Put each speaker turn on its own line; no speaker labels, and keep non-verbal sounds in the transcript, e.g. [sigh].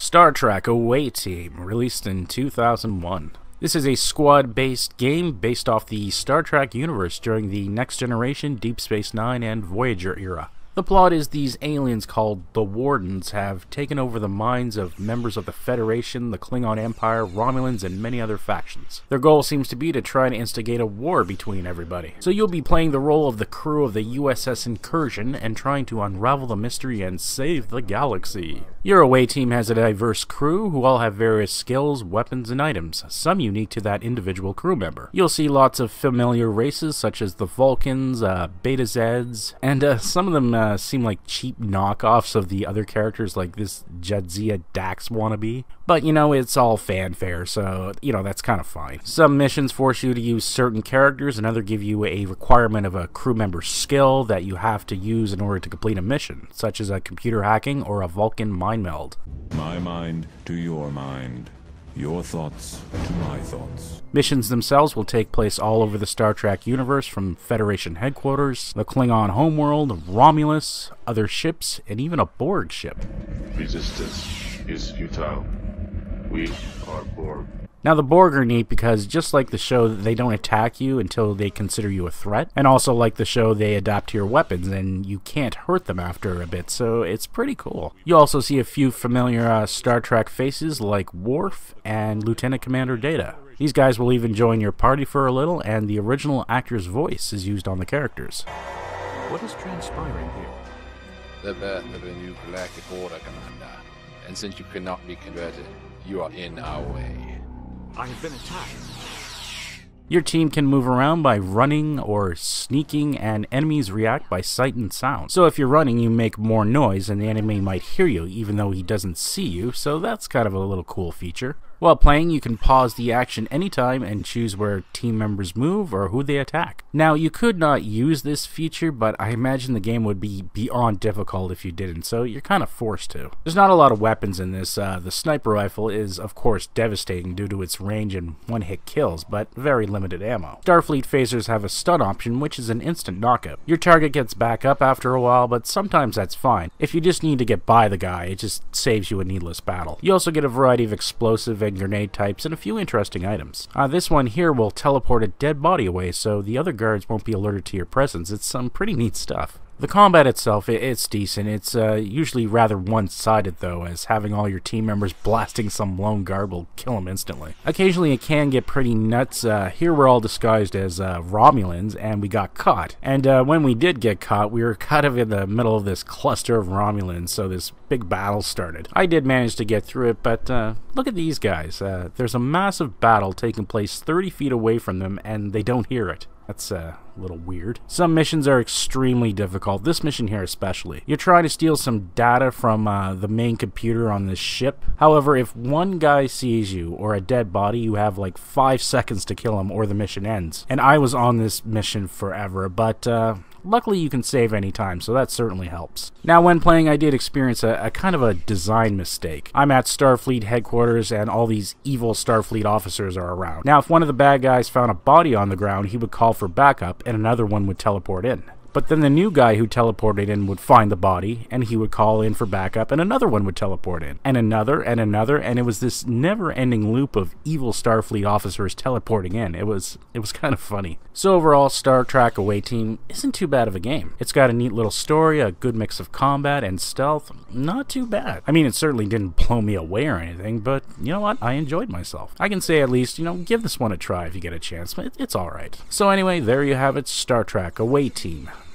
Star Trek Away Team, released in 2001. This is a squad based game based off the Star Trek universe during the Next Generation, Deep Space Nine, and Voyager era. The plot is these aliens called the Wardens have taken over the minds of members of the Federation, the Klingon Empire, Romulans, and many other factions. Their goal seems to be to try and instigate a war between everybody. So you'll be playing the role of the crew of the USS Incursion and trying to unravel the mystery and save the galaxy. Your away team has a diverse crew who all have various skills, weapons, and items, some unique to that individual crew member. You'll see lots of familiar races such as the Vulcans, uh, Betazeds, and uh, some of them uh, seem like cheap knockoffs of the other characters like this Jadzia Dax wannabe. But you know, it's all fanfare, so you know, that's kind of fine. Some missions force you to use certain characters, and other give you a requirement of a crew member's skill that you have to use in order to complete a mission, such as a computer hacking or a Vulcan mind meld.
My mind to your mind. Your thoughts to my thoughts.
Missions themselves will take place all over the Star Trek universe from Federation headquarters, the Klingon homeworld, Romulus, other ships, and even a Borg ship.
Resistance is futile. We are Borg.
Now, the Borg are neat because, just like the show, they don't attack you until they consider you a threat. And also, like the show, they adapt to your weapons and you can't hurt them after a bit, so it's pretty cool. You also see a few familiar uh, Star Trek faces like Worf and Lieutenant Commander Data. These guys will even join your party for a little, and the original actor's voice is used on the characters.
What is transpiring here?
The birth of a new galactic order, Commander. And since you cannot be converted, you are in our way.
I have been attacked.
Your team can move around by running or sneaking, and enemies react by sight and sound. So if you're running, you make more noise, and the enemy might hear you even though he doesn't see you, so that's kind of a little cool feature. While playing, you can pause the action anytime and choose where team members move or who they attack. Now, you could not use this feature, but I imagine the game would be beyond difficult if you didn't, so you're kind of forced to. There's not a lot of weapons in this. Uh, the sniper rifle is, of course, devastating due to its range and one hit kills, but very limited ammo. Starfleet phasers have a stun option, which is an instant knockout. Your target gets back up after a while, but sometimes that's fine. If you just need to get by the guy, it just saves you a needless battle. You also get a variety of explosive and grenade types and a few interesting items. Uh, this one here will teleport a dead body away so the other guards won't be alerted to your presence. It's some pretty neat stuff. The combat itself, it's decent. It's uh, usually rather one-sided, though, as having all your team members [laughs] blasting some lone guard will kill them instantly. Occasionally, it can get pretty nuts. Uh, here, we're all disguised as uh, Romulans, and we got caught. And uh, when we did get caught, we were [laughs] kind of in the middle of this cluster of Romulans, so this big battle started. I did manage to get through it, but uh, look at these guys. Uh, there's a massive battle taking place 30 feet away from them, and they don't hear it. That's uh, a little weird. Some missions are extremely difficult. This mission here, especially. You're trying to steal some data from uh, the main computer on this ship. However, if one guy sees you or a dead body, you have like five seconds to kill him or the mission ends. And I was on this mission forever, but uh, Luckily, you can save anytime, so that certainly helps. Now, when playing, I did experience a, a, kind of a design mistake. I'm at Starfleet headquarters, and all these evil Starfleet officers are around. Now, if one of the bad guys found a body on the ground, he would call for backup, and another one would teleport in. But then the new guy who teleported in would find the body, and he would call in for backup, and another one would teleport in, and another, and another, and it was this never-ending loop of evil Starfleet officers teleporting in. It was it was [laughs] kind of funny. So overall, Star Trek Away Team isn't too bad of a game. It's got a neat little story, a good mix of combat and stealth. Not too bad. I mean, it certainly didn't blow me away or anything, but you know what? I enjoyed myself. I can say at least, you know, give this one a try if you get a chance. It, it's all right. So anyway, there you have it, Star Trek Away Team.